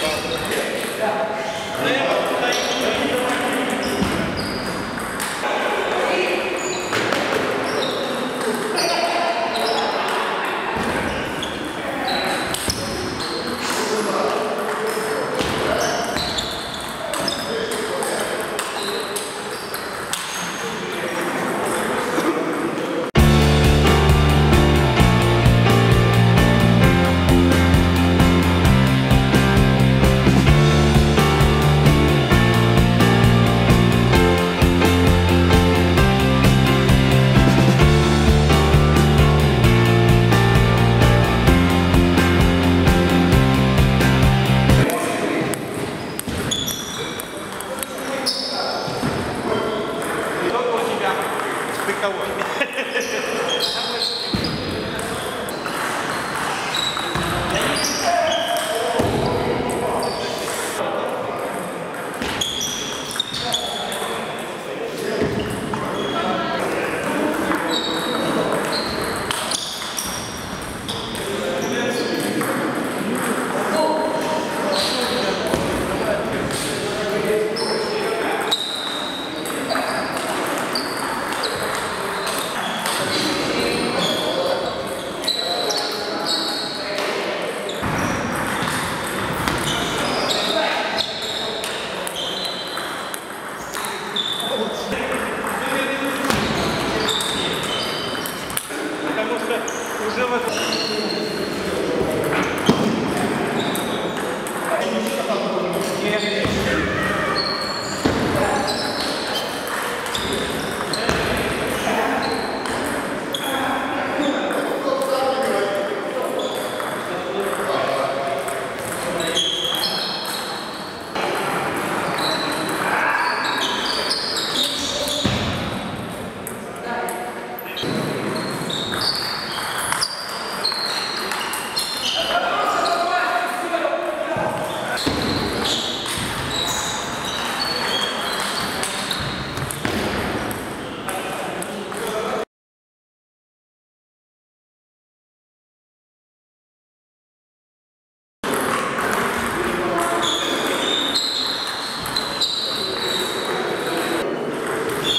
Yeah. yeah. yeah.